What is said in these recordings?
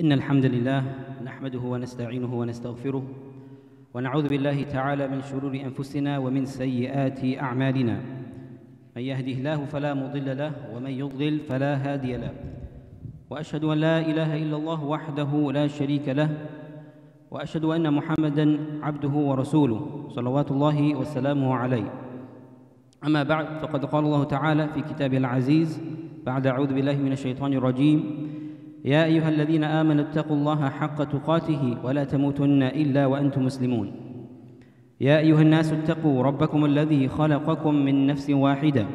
إن الحمد لله نحمده ونستعينه ونستغفره ونعوذ بالله تعالى من شرور أنفسنا ومن سيئات أعمالنا. من يهده الله فلا مضل له ومن يضلل فلا هادي له. وأشهد أن لا إله إلا الله وحده لا شريك له. وأشهد أن محمدا عبده ورسوله صلوات الله وسلامه عليه. أما بعد فقد قال الله تعالى في كتابه العزيز بعد أعوذ بالله من الشيطان الرجيم. يا أيها الذين آمنوا اتقوا الله حق تقاته ولا تموتن إلا وأنتم مسلمون. يا أيها الناس اتقوا ربكم الذي خلقكم من نفس واحدة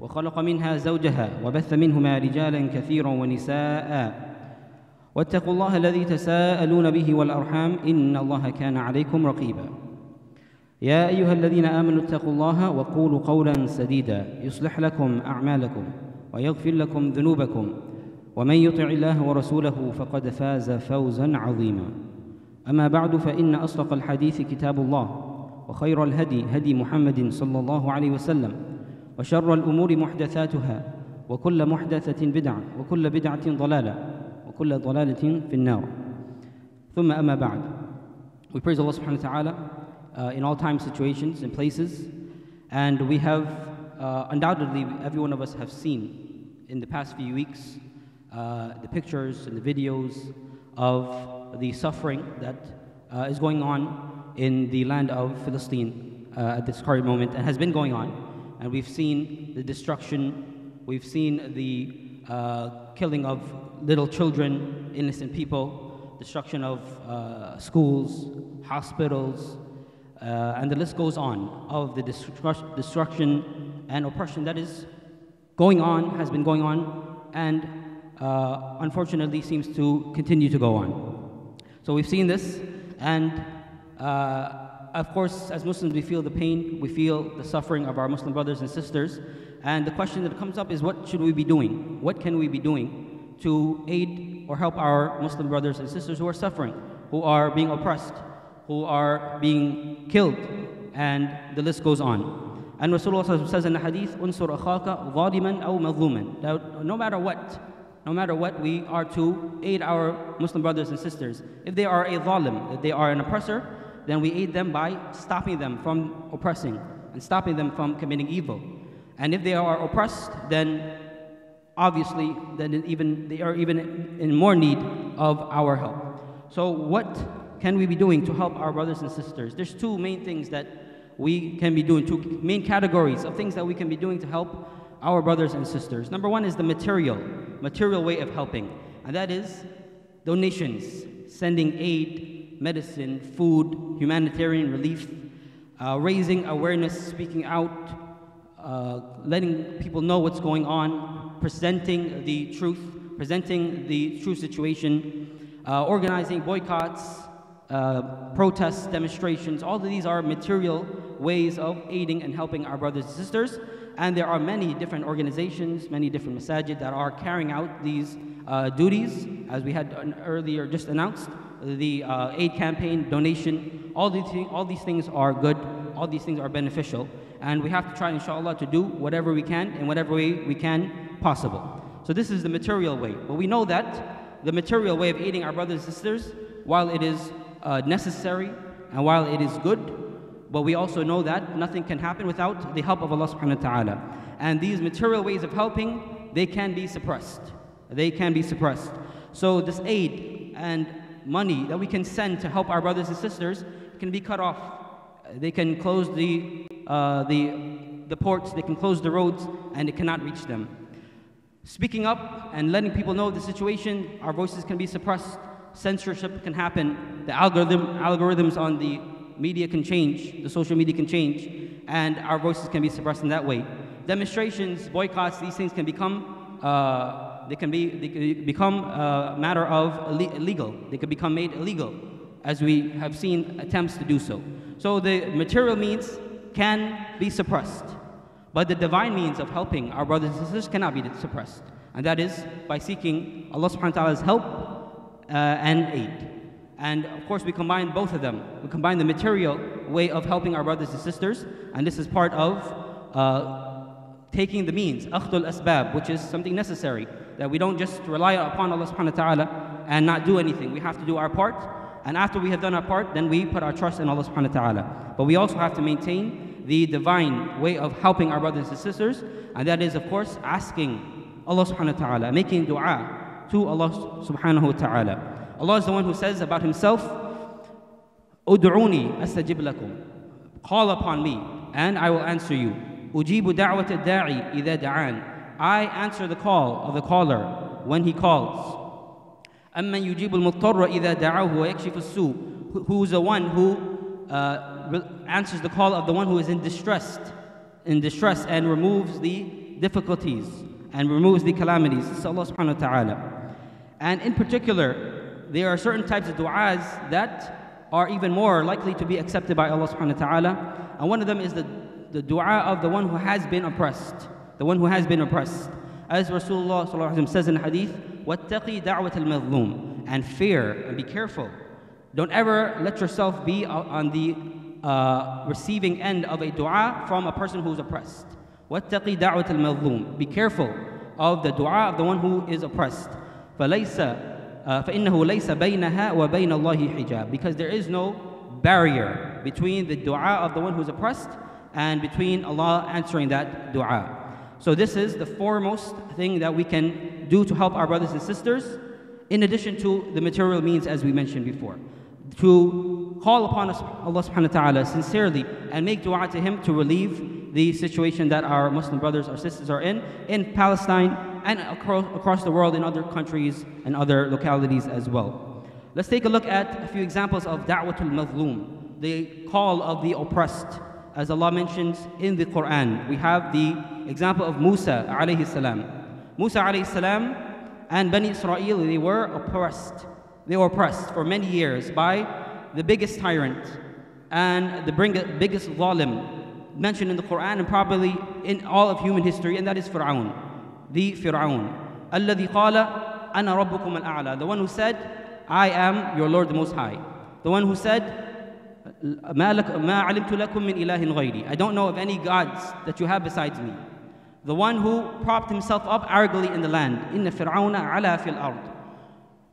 وخلق منها زوجها وبث منهما رجالا كثيرا ونساء. واتقوا الله الذي تساءلون به والأرحام إن الله كان عليكم رقيبا. يا أيها الذين آمنوا اتقوا الله وقولوا قولا سديدا يصلح لكم أعمالكم ويغفر لكم ذنوبكم. ومن يطع الله ورسوله فقد فاز فوزا عظيما. أما بعد فإن أصدق الحديث كتاب الله وخير الهدي هدي محمد صلى الله عليه وسلم وشر الأمور محدثاتها وكل محدثة بدعة وكل بدعة ضلالة وكل ضلالة في النار. ثم أما بعد We praise Allah subhanahu wa ta'ala uh, in all time situations and places. And we have uh, undoubtedly every one of us have seen in the past few weeks uh, the pictures and the videos of the suffering that uh, is going on in the land of Philistine uh, at this current moment and has been going on. And we've seen the destruction, we've seen the uh, killing of little children, innocent people, destruction of schools, hospitals, and the list goes on of the destru- destruction and oppression that is going on, has been going on, and uh, unfortunately seems to continue to go on. So we've seen this, and uh, of course, as Muslims, we feel the pain, we feel the suffering of our Muslim brothers and sisters, and the question that comes up is what should we be doing? What can we be doing to aid or help our Muslim brothers and sisters who are suffering, who are being oppressed, who are being killed, and the list goes on. And Rasulullah says in the hadith, unsur akhaka zaliman aw mazluman. That no matter what, no matter what, we are to aid our Muslim brothers and sisters. If they are a zalim, if they are an oppressor, then we aid them by stopping them from oppressing and stopping them from committing evil. And if they are oppressed, then obviously then even they are even in more need of our help. So what can we be doing to help our brothers and sisters? There's two main things that we can be doing, two main categories of things that we can be doing to help our brothers and sisters. Number one is the material, material way of helping, and that is donations, sending aid, medicine, food, humanitarian relief, uh, raising awareness, speaking out, uh, letting people know what's going on, presenting the truth, presenting the true situation, uh, organizing boycotts, uh, protests, demonstrations. All of these are material ways of aiding and helping our brothers and sisters. And there are many different organizations, many different masajid that are carrying out these uh, duties, as we had earlier just announced. The uh, aid campaign, donation, all these, things, all these things are good, all these things are beneficial. And we have to try, inshallah, to do whatever we can in whatever way we can possible. So, this is the material way. But we know that the material way of aiding our brothers and sisters, while it is uh, necessary and while it is good, but we also know that nothing can happen without the help of Allah subhanahu wa ta'ala. And these material ways of helping, they can be suppressed. They can be suppressed. So this aid and money that we can send to help our brothers and sisters can be cut off. They can close the, uh, the, the ports, they can close the roads, and it cannot reach them. Speaking up and letting people know the situation, our voices can be suppressed. Censorship can happen. The algorithm, algorithms on the media can change, the social media can change, and our voices can be suppressed in that way. Demonstrations, boycotts, these things can become, uh, they can be, they can become a matter of illegal. They can become made illegal, as we have seen attempts to do so. So the material means can be suppressed, but the divine means of helping our brothers and sisters cannot be suppressed, and that is by seeking Allah subhanahu wa ta'ala's help uh, and aid. And of course, we combine both of them. We combine the material way of helping our brothers and sisters, and this is part of uh, taking the means, akhdul asbab, which is something necessary, that we don't just rely upon Allah subhanahu wa ta'ala and not do anything. We have to do our part. And after we have done our part, then we put our trust in Allah subhanahu wa ta'ala. But we also have to maintain the divine way of helping our brothers and sisters. And that is, of course, asking Allah subhanahu wa ta'ala, making dua to Allah subhanahu wa ta'ala. Allah is the one who says about himself, Ud'uni astajib lakum. Call upon me, and I will answer you. Ujibu da'wat da'i idha da'an. I answer the call of the caller when he calls. أمن يجيب المضطر إذا دعاه ويكشف السوء who is the one who uh, answers the call of the one who is in distress in distress and removes the difficulties and removes the calamities it's Allah subhanahu wa ta'ala and in particular there are certain types of du'as that are even more likely to be accepted by Allah subhanahu wa ta'ala and one of them is the, the dua of the one who has been oppressed the one who has been oppressed as Rasulullah says in hadith وَاتَّقِي دَعْوَةَ الْمَظْلُومِ And fear and be careful. Don't ever let yourself be on the uh, receiving end of a dua from a person who's oppressed. وَاتَّقِي دَعْوَةَ الْمَظْلُومِ Be careful of the dua of the one who is oppressed. فَلَيْسَ فَإِنَّهُ لَيْسَ بَيْنَهَا وَبَيْنَ اللَّهِ حِجَابٍ Because there is no barrier between the dua of the one who's oppressed and between Allah answering that dua. So this is the foremost thing that we can do to help our brothers and sisters, in addition to the material means as we mentioned before. To call upon Allah subhanahu wa ta'ala sincerely and make dua to Him to relieve the situation that our Muslim brothers or sisters are in, in Palestine and across, the world in other countries and other localities as well. Let's take a look at a few examples of da'watul mazlum, the call of the oppressed as Allah mentions in the Quran. We have the example of Musa alayhi salam. Musa alayhi salam and Bani Israel, they were oppressed. They were oppressed for many years by the biggest tyrant and the biggest zalim mentioned in the Quran and probably in all of human history, and that is Fir'aun The Fir'aun. الذي قال أنا ربكم الأعلى. The one who said, I am your Lord the Most High. The one who said, ما, لك, ما علمت لكم من إله غيري. I don't know of any gods that you have besides me. The one who propped himself up arrogantly in the land. إن فرعون علا في الأرض.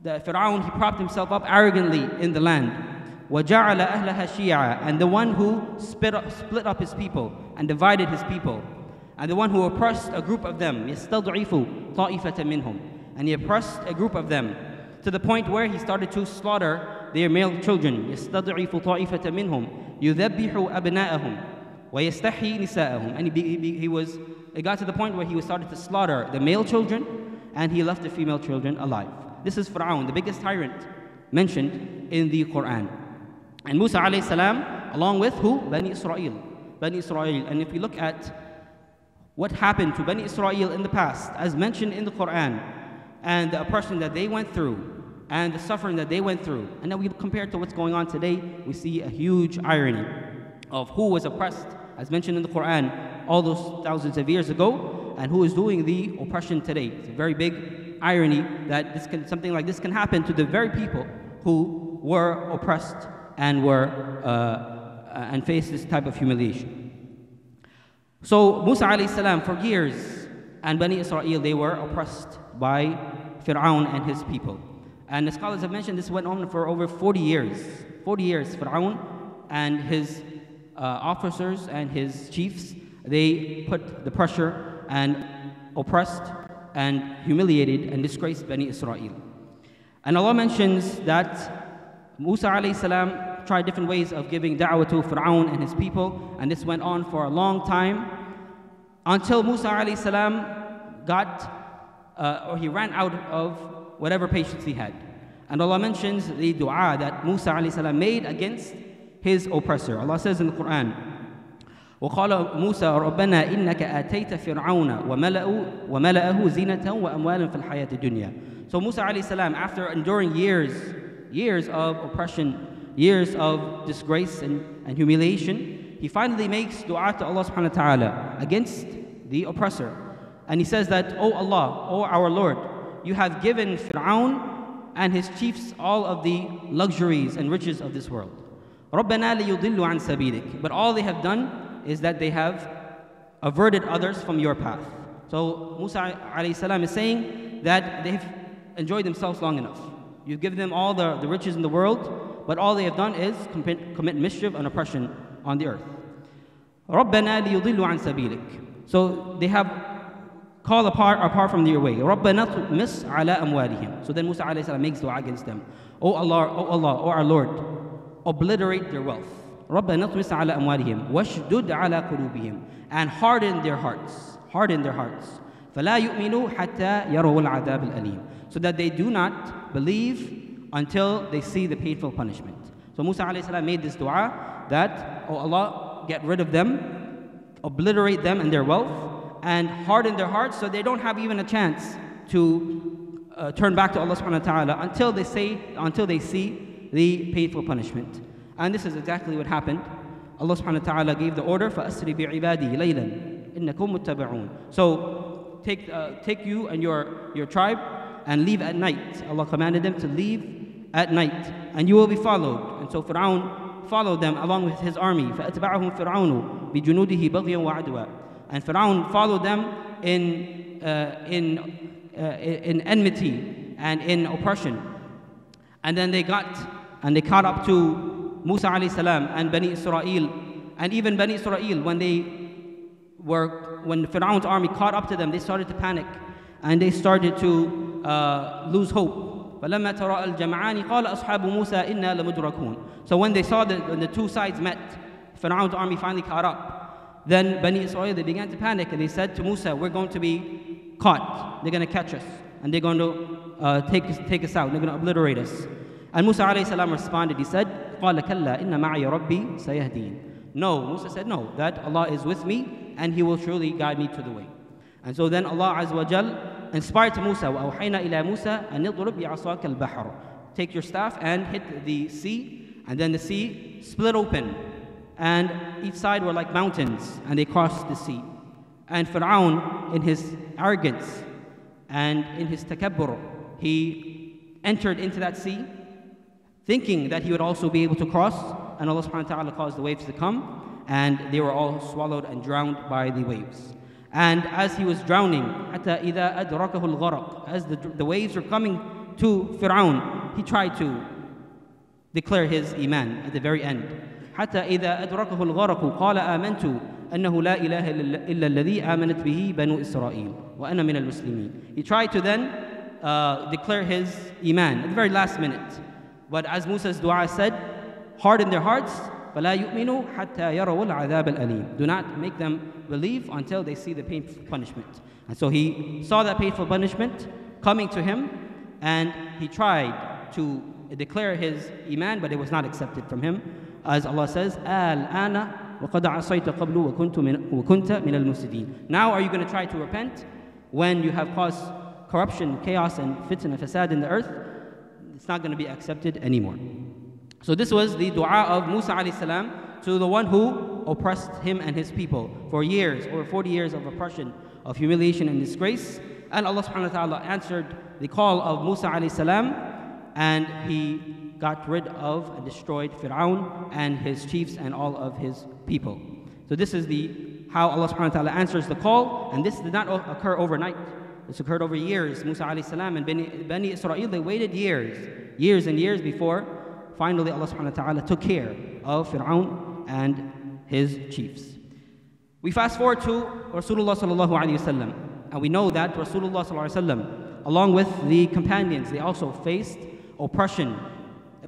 The Fir'aun, he propped himself up arrogantly in the land. وجعل أهلها شيعا. And the one who split up, split up his people and divided his people. And the one who oppressed a group of them. يستضعف طائفة منهم. And he oppressed a group of them to the point where he started to slaughter their male children يستضعف طائفة منهم يذبح أبناءهم ويستحيي نساءهم and he, he, he was it got to the point where he was started to slaughter the male children and he left the female children alive this is Fir'aun the biggest tyrant mentioned in the Quran and Musa alayhi salam along with who Bani Israel Bani Israel and if you look at what happened to Bani Israel in the past as mentioned in the Quran and the oppression that they went through and the suffering that they went through. And then we compare it to what's going on today, we see a huge irony of who was oppressed, as mentioned in the Quran, all those thousands of years ago, and who is doing the oppression today. It's a very big irony that this can, something like this can happen to the very people who were oppressed and were uh, and faced this type of humiliation. So Musa alayhi for years and Bani Israel they were oppressed by Fir'aun and his people. And the scholars have mentioned this went on for over 40 years. 40 years, Fir'aun and his uh, officers and his chiefs, they put the pressure and oppressed and humiliated and disgraced Bani Israel. And Allah mentions that Musa alayhi tried different ways of giving da'wah to Fir'aun and his people, and this went on for a long time until Musa alayhi salam got, uh, or he ran out of whatever patience he had. And Allah mentions the dua that Musa salam made against his oppressor. Allah says in the Quran, وقال موسى ربنا إنك آتيت فرعون وملأه, وملأه زينة وأموالا في الحياة الدنيا. So Musa alayhi salam, after enduring years, years of oppression, years of disgrace and, and humiliation, he finally makes dua to Allah subhanahu wa ta'ala against the oppressor. And he says that, O oh Allah, O oh our Lord, you have given Fir'aun and his chiefs all of the luxuries and riches of this world. رَبَّنَا لِيُضِلُّ عَنْ سَبِيلِكَ But all they have done is that they have averted others from your path. So Musa salam is saying that they've enjoyed themselves long enough. You give them all the, the riches in the world, but all they have done is commit, commit mischief and oppression on the earth. رَبَّنَا لِيُضِلُّوا عَنْ سَبِيلِكَ So they have called apart, apart from their way. رَبَّنَا مِسْ عَلَىٰ أَمْوَالِهِمْ So then Musa alayhi makes dua against them. O Allah, O Allah, O our Lord, obliterate their wealth. رَبَّنَا اطْمِسْ عَلَىٰ أَمْوَالِهِمْ وَاشْدُدْ عَلَىٰ قُلُوبِهِمْ And harden their hearts. Harden their hearts. فَلَا يُؤْمِنُوا حَتَّى يَرَوُا الْعَذَابِ الْأَلِيمِ So that they do not believe until they see the painful punishment. So Musa alayhi made this dua that, Oh Allah, get rid of them, obliterate them and their wealth, and harden their hearts so they don't have even a chance to uh, turn back to Allah subhanahu wa ta'ala until they say, until they see the painful punishment. And this is exactly what happened. Allah subhanahu wa ta'ala gave the order, فَأَسْرِ بِعِبَادِي لَيْلًا إِنَّكُمْ مُتَّبِعُونَ So take, uh, take you and your, your tribe and leave at night. Allah commanded them to leave at night and you will be followed. And so Fir'aun followed them along with his army. فَأَتْبَعَهُمْ فِرْعَوْنُ بِجُنُودِهِ بَغْيًا وَعَدْوًا And Fir'aun followed them in, uh, in, uh, in enmity and in oppression. And then they got and they caught up to Musa alayhi salam and Bani Israel, and even Bani Israel, when they were, when Fir'aun's army caught up to them, they started to panic and they started to uh, lose hope. فلما تراءى الجمعان قال أصحاب موسى إنا لمدركون. So when they saw that when the two sides met, Fir'aun's army finally caught up. Then Bani Israel, they began to panic and they said to Musa, we're going to be caught. They're going to catch us and they're going to uh, take, us, take us out. They're going to obliterate us. And Musa alayhi salam responded, he said, قال كلا إن معي ربي سيهدين. No, Musa said, no, that Allah is with me and He will surely guide me to the way. And so then Allah Azza wa Jal inspired to Musa, وَأَوْحَيْنَا إِلَى مُوسَى أَنْ اضْرِبْ بِعَصَاكَ الْبَحْرَ Take your staff and hit the sea, and then the sea split open. And each side were like mountains, and they crossed the sea. And Fir'aun, in his arrogance and in his takabbur, he entered into that sea thinking that he would also be able to cross, and Allah subhanahu wa ta'ala caused the waves to come, and they were all swallowed and drowned by the waves. And as he was drowning, حتى إذا أدركه الغرق, as the, the waves were coming to Fir'aun, he tried to declare his iman at the very end. حتى إذا أدركه الغرق قال آمنت أنه لا إله إلا الذي آمنت به بنو إسرائيل وأنا من المسلمين. He tried to then uh, declare his iman at the very last minute. But as Musa's dua said, harden their hearts, فَلَا يُؤْمِنُوا حَتَّى يَرَوُا الْعَذَابَ الْأَلِيمِ Do not make them believe until they see the painful punishment. And so he saw that painful punishment coming to him, and he tried to declare his iman, but it was not accepted from him. As Allah says, الْآنَ وَقَدْ عَصَيْتَ قَبْلُ وَكُنْتَ مِنَ الْمُفْسِدِينَ Now are you going to try to repent when you have caused corruption, chaos, and fitna, and fasad in the earth? it's not going to be accepted anymore. So this was the dua of Musa alayhi to the one who oppressed him and his people for years, over 40 years of oppression, of humiliation and disgrace. And Allah subhanahu wa ta'ala answered the call of Musa alayhi and he got rid of and destroyed Fir'aun and his chiefs and all of his people. So this is the how Allah subhanahu wa ta'ala answers the call, and this did not occur overnight. This occurred over years. Musa alayhi and Bani, Bani Israel, they waited years, years and years before finally Allah subhanahu wa ta'ala took care of Fir'aun and his chiefs. We fast forward to Rasulullah sallallahu alayhi wasallam, and we know that Rasulullah sallallahu alayhi wasallam, along with the companions, they also faced oppression,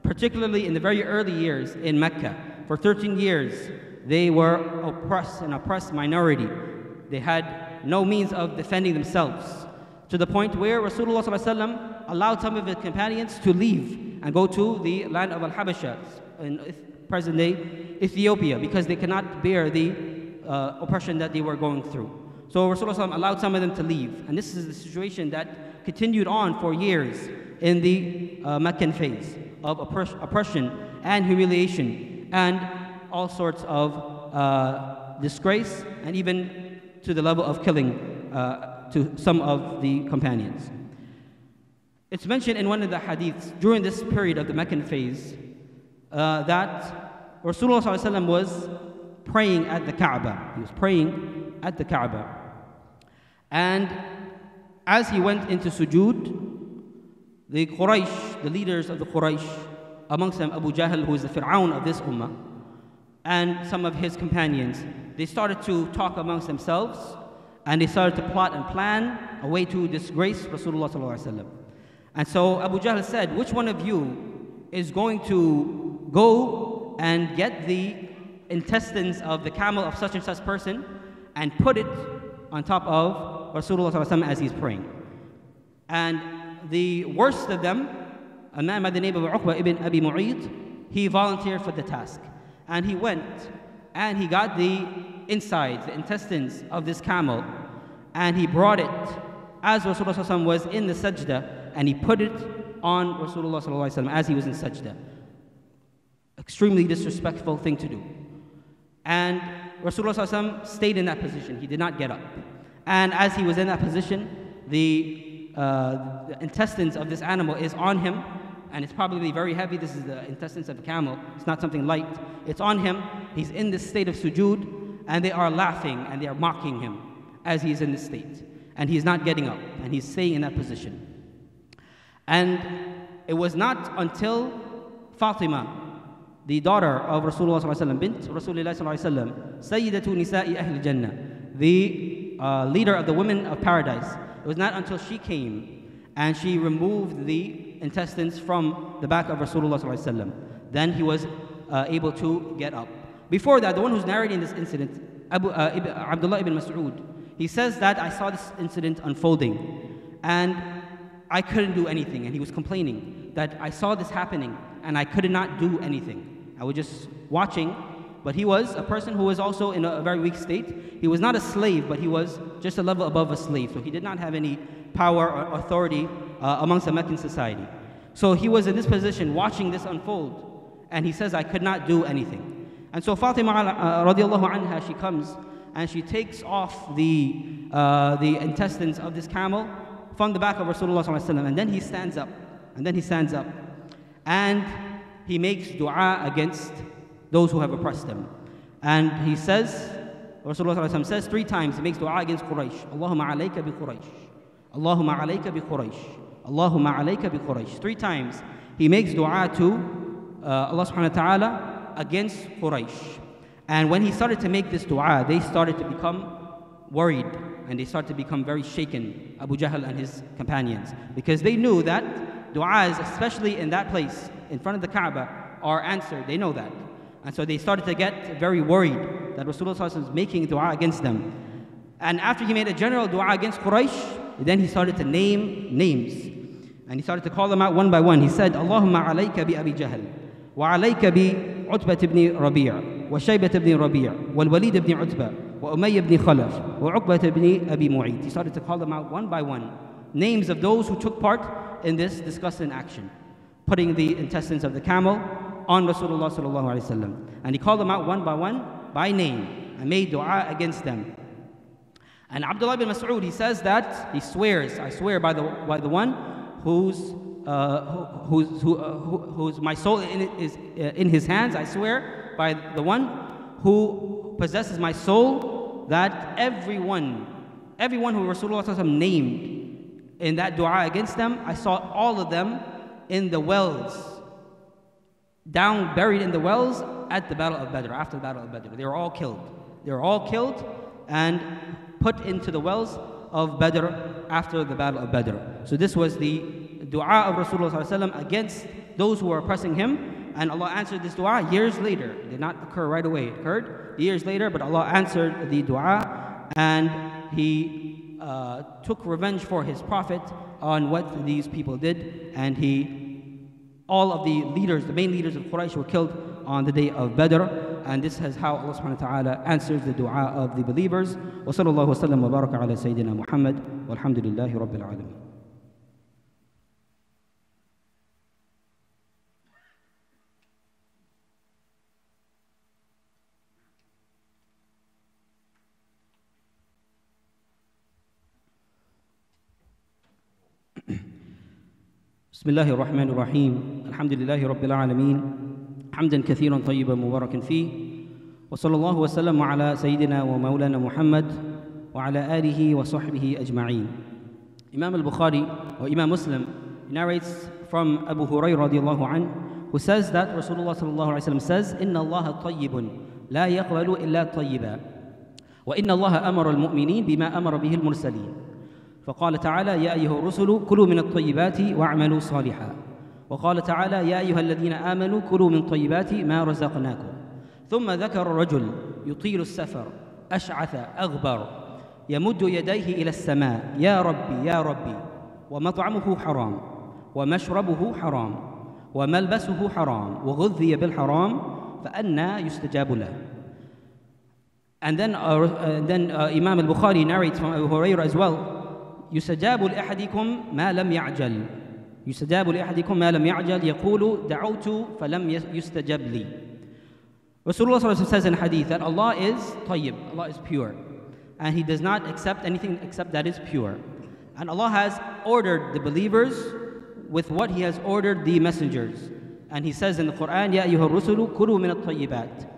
particularly in the very early years in Mecca. For 13 years, they were oppressed, an oppressed minority. They had no means of defending themselves to the point where Rasulullah ﷺ allowed some of his companions to leave and go to the land of Al-Habasha in present day Ethiopia because they cannot bear the uh, oppression that they were going through. So Rasulullah allowed some of them to leave. And this is the situation that continued on for years in the uh, Meccan phase of oppres oppression and humiliation and all sorts of uh, disgrace and even to the level of killing uh, to some of the companions. It's mentioned in one of the hadiths during this period of the Meccan phase uh, that Rasulullah was praying at the Kaaba. He was praying at the Kaaba. And as he went into sujood, the Quraysh, the leaders of the Quraysh, amongst them Abu Jahl, who is the Fir'aun of this ummah, and some of his companions, they started to talk amongst themselves and they started to plot and plan a way to disgrace Rasulullah. And so Abu Jahl said, Which one of you is going to go and get the intestines of the camel of such and such person and put it on top of Rasulullah as he's praying? And the worst of them, a man by the name of Uqba ibn Abi Mu'ayt, he volunteered for the task. And he went and he got the insides, the intestines of this camel, and he brought it as Rasulullah was in the sajda, and he put it on Rasulullah as he was in sajda. Extremely disrespectful thing to do. And Rasulullah stayed in that position. He did not get up. And as he was in that position, the, uh, the intestines of this animal is on him, and it's probably very heavy. This is the intestines of a camel. It's not something light. It's on him. He's in this state of sujood, and they are laughing and they are mocking him as he is in this state. And he's not getting up, and he's staying in that position. And it was not until Fatima, the daughter of Rasulullah bint Rasulullah Sayyidatu Nisa'i Ahl Jannah, the uh, leader of the women of paradise. It was not until she came and she removed the intestines from the back of Rasulullah. Then he was uh, able to get up. Before that, the one who's narrating this incident, Abu, uh, Ibn, Abdullah ibn Mas'ud, he says that I saw this incident unfolding and I couldn't do anything. And he was complaining that I saw this happening and I could not do anything. I was just watching, but he was a person who was also in a, very weak state. He was not a slave, but he was just a level above a slave. So he did not have any power or authority uh, amongst the Meccan society. So he was in this position watching this unfold, and he says, I could not do anything. And so Fatima uh, radiallahu anha, she comes and she takes off the, uh, the intestines of this camel from the back of Rasulullah and then he stands up, and then he stands up, and he makes dua against those who have oppressed him. And he says, Rasulullah says three times, he makes dua against Quraysh, Allahumma alayka bi Quraysh. Allahumma alayka bi Quraysh. Allahumma alayka bi Quraysh. Three times he makes dua to uh, Allah subhanahu wa ta'ala against Quraysh. And when he started to make this dua, they started to become worried and they started to become very shaken, Abu Jahl and his companions, because they knew that du'as, especially in that place, in front of the Kaaba, are answered. They know that. And so they started to get very worried that Rasulullah was making dua against them. And after he made a general dua against Quraysh, then he started to name names. And he started to call them out one by one. He said, Allahumma alayka bi Abi Jahl, wa alayka bi Utbah ibn Rabi' wa Shaybat ibn Rabi' wal Walid ibn Utbah wa Umayy ibn Khalaf wa Uqbah ibn He started to call them out one by one. Names of those who took part in this disgusting action, putting the intestines of the camel on Rasulullah sallallahu alaihi wasallam. And he called them out one by one by name and made dua against them. And Abdullah bin Mas'ud, he says that, he swears, I swear by the, by the one whose, uh, who, who's, who, uh, who, whose my soul in, is uh, in his hands, I swear by the one who possesses my soul, that everyone, everyone who Rasulullah named in that dua against them, I saw all of them in the wells, down buried in the wells at the Battle of Badr, after the Battle of Badr. They were all killed. They were all killed, and put into the wells of Badr after the battle of Badr. So this was the dua of Rasulullah against those who were oppressing him. And Allah answered this dua years later. It did not occur right away. It occurred years later, but Allah answered the dua and He uh, took revenge for His Prophet on what these people did. And He, all of the leaders, the main leaders of Quraysh were killed on the day of Badr. And this is how Allah subhanahu wa ta'ala answers the dua of the believers. Wa sallallahu wa sallam wa baraka ala Sayyidina Muhammad. Walhamdulillahi Rabbil بسم الله الرحمن الرحيم الحمد لله رب العالمين حمدا كثيرا طيبا مباركا فيه وصلى الله وسلم على سيدنا ومولانا محمد وعلى آله وصحبه أجمعين al-Bukhari or Imam Muslim narrates from Abu Hurairah radiallahu anhu, who says that Rasulullah sallallahu alayhi wa says, إِنَّ اللَّهَ طَيِّبٌ لَا يَقْبَلُ إِلَّا طَيِّبًا وإن الله أمر المؤمنين بما أمر به المرسلين فقال تعالى يا أيها الرسل كلوا من الطيبات واعملوا صالحا. وقال تعالى يا أيها الذين آمنوا كلوا من طيبات ما رزقناكم. ثم ذكر رجل يطيل السفر أشعث أغبر يمد يديه إلى السماء يا ربي يا ربي ومطعمه حرام ومشربه حرام وملبسه حرام وغذي بالحرام فأنى يستجاب له. And then, uh, then uh, Imam al-Bukhari narrates from Abu Hurairah as well يستجاب لأحدكم ما لم يعجل يستجاب لأحدكم ما لم يعجل يقول دعوت فلم يستجب لي Rasulullah says in hadith that Allah is tayyib, Allah is pure and He does not accept anything except that is pure. And Allah has ordered the believers with what He has ordered the messengers. And He says in the Quran, Ya ayyuha rusulu kulu min at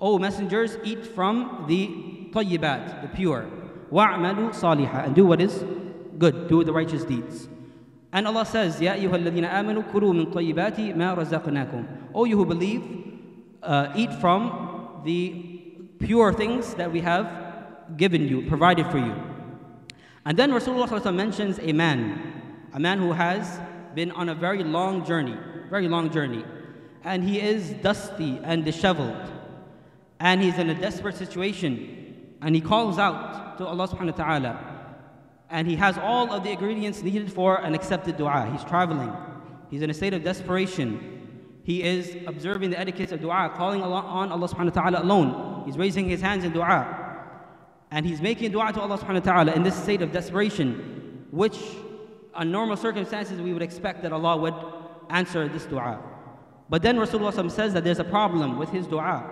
O messengers, eat from the tayyibat, the pure. Wa'malu salihah, and do what is good, do the righteous deeds. And Allah says, Ya amanu kulu min tayyibati ma razaqnakum. O you who believe, uh, eat from the pure things that we have given you, provided for you. And then Rasulullah mentions a man, a man who has been on a very long journey, very long journey. And he is dusty and disheveled. And he's in a desperate situation. And he calls out to Allah subhanahu wa ta'ala and he has all of the ingredients needed for an accepted dua. He's traveling, he's in a state of desperation. He is observing the etiquettes of dua, calling on Allah subhanahu wa ta'ala alone. He's raising his hands in dua. And he's making dua to Allah subhanahu wa ta'ala in this state of desperation, which on normal circumstances we would expect that Allah would answer this dua. But then Rasulullah says that there's a problem with his dua.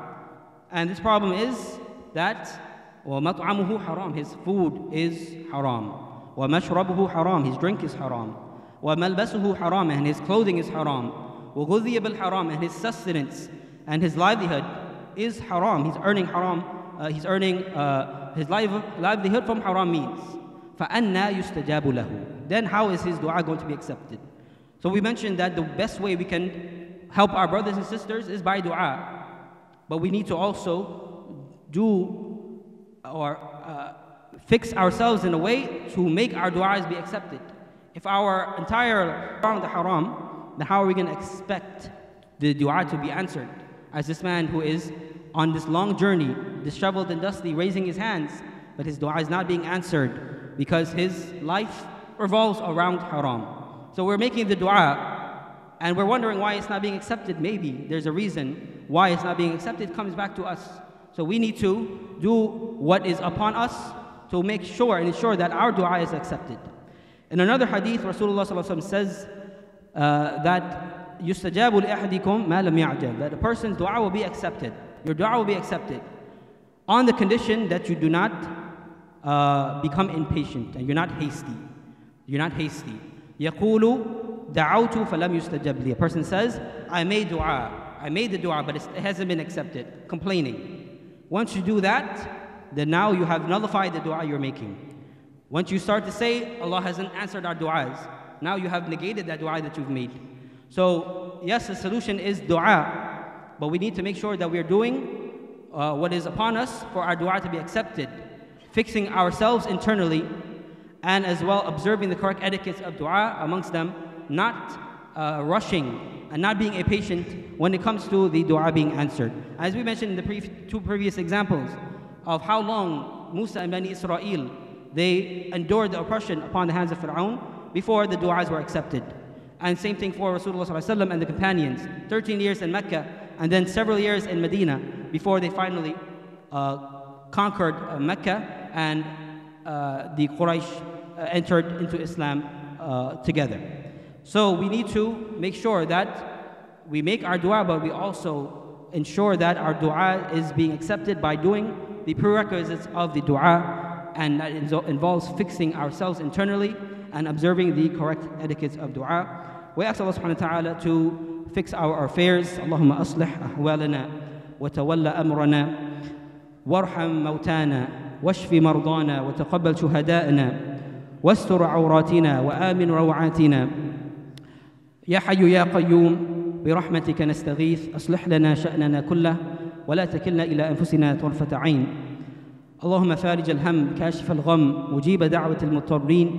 And this problem is that ومطعمه حرام his food is haram ومشربه حرام his drink is haram وملبسه حرام and his clothing is haram وغذي بالحرام and his sustenance and his livelihood is haram he's earning haram uh, he's earning uh, his life, livelihood from haram means فأنا يستجاب له then how is his dua going to be accepted so we mentioned that the best way we can help our brothers and sisters is by dua but we need to also do or uh, fix ourselves in a way to make our du'as be accepted. If our entire around the haram, then how are we going to expect the dua to be answered? As this man who is on this long journey, disheveled and dusty, raising his hands, but his dua is not being answered because his life revolves around haram. So we're making the dua and we're wondering why it's not being accepted. Maybe there's a reason why it's not being accepted. It comes back to us. So we need to do what is upon us to make sure and ensure that our dua is accepted. In another hadith, Rasulullah says uh, that يُسْتَجَابُ لِأَحَدِكُمْ مَا لَمْ يَعْجَلْ That a person's dua will be accepted. Your dua will be accepted on the condition that you do not uh, become impatient and you're not hasty. You're not hasty. يقول دعوت فلم يستجب لي. A person says, I made dua. I made the dua, but it hasn't been accepted. Complaining. Once you do that, then now you have nullified the dua you're making. Once you start to say, Allah hasn't answered our du'as, now you have negated that dua that you've made. So, yes, the solution is dua, but we need to make sure that we're doing uh, what is upon us for our dua to be accepted, fixing ourselves internally, and as well observing the correct etiquettes of dua amongst them, not uh, rushing and not being impatient when it comes to the dua being answered. As we mentioned in the pre two previous examples of how long Musa and Bani Israel they endured the oppression upon the hands of Fir'aun before the du'as were accepted. And same thing for Rasulullah and the companions. 13 years in Mecca and then several years in Medina before they finally uh, conquered uh, Mecca and uh, the Quraysh uh, entered into Islam uh, together. So we need to make sure that we make our dua, but we also ensure that our dua is being accepted by doing the prerequisites of the dua, and that involves fixing ourselves internally and observing the correct etiquettes of dua. We ask Allah subhanahu wa ta'ala to fix our affairs. Allahumma aslih ahwalana wa tawalla amrana warham mautana washfi mardana وتقبل شهداءنا واستر عوراتنا وآمن روعاتنا يا حي يا قيوم برحمتك نستغيث أصلح لنا شأننا كله ولا تكلنا إلى أنفسنا طرفة عين. اللهم فارج الهم كاشف الغم مجيب دعوة المضطرين.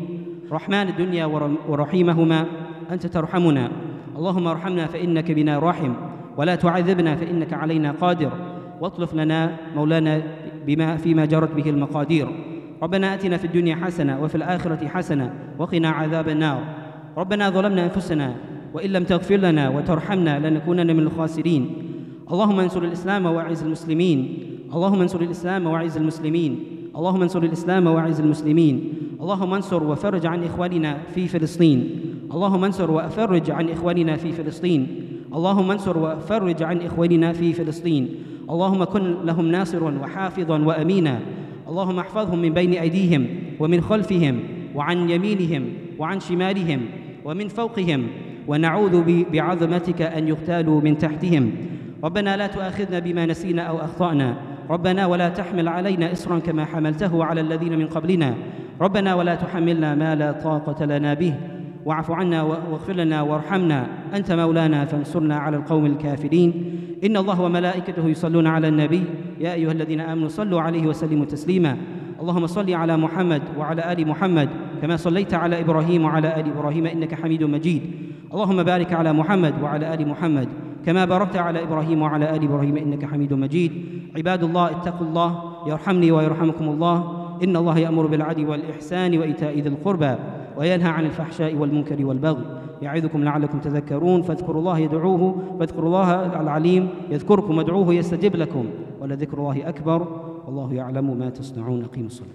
رحمن الدنيا ورحيمهما أنت ترحمنا. اللهم ارحمنا فإنك بنا راحم ولا تعذبنا فإنك علينا قادر. واطلف لنا مولانا بما فيما جرت به المقادير. ربنا آتنا في الدنيا حسنة وفي الآخرة حسنة وقنا عذاب النار. ربنا ظلمنا أنفسنا وإن لم تغفر لنا وترحمنا لنكونن من الخاسرين. اللهم انصر الإسلام وأعز المسلمين. اللهم انصر الإسلام وأعز المسلمين. اللهم انصر الإسلام وأعز المسلمين. اللهم انصر وفرج عن إخواننا في فلسطين. اللهم انصر وفرج عن إخواننا في فلسطين. اللهم انصر وفرج عن إخواننا في فلسطين. اللهم كن لهم ناصرا وحافظا وأمينا. اللهم احفظهم من بين أيديهم ومن خلفهم وعن يمينهم وعن شمالهم ومن فوقهم ونعوذ بعظمتك أن يغتالوا من تحتهم. ربنا لا تؤاخذنا بما نسينا أو أخطأنا. ربنا ولا تحمل علينا اصرا كما حملته على الذين من قبلنا. ربنا ولا تحملنا ما لا طاقة لنا به. واعف عنا واغفر لنا وارحمنا. أنت مولانا فانصرنا على القوم الكافرين. إن الله وملائكته يصلون على النبي. يا أيها الذين آمنوا صلوا عليه وسلموا تسليما. اللهم صل على محمد وعلى آل محمد كما صليت على إبراهيم وعلى آل إبراهيم إنك حميد مجيد. اللهم بارك على محمد وعلى آل محمد كما باركت على إبراهيم وعلى آل إبراهيم إنك حميد مجيد. عباد الله اتقوا الله يرحمني ويرحمكم الله. إن الله يأمر بالعدل والإحسان وإيتاء ذي القربى وينهى عن الفحشاء والمنكر والبغي يعظكم لعلكم تذكرون. فاذكروا الله يدعوه فاذكروا الله العليم يذكركم وادعوه يستجب لكم ولذكر الله أكبر والله يعلم ما تصنعون. أقيموا الصلاة.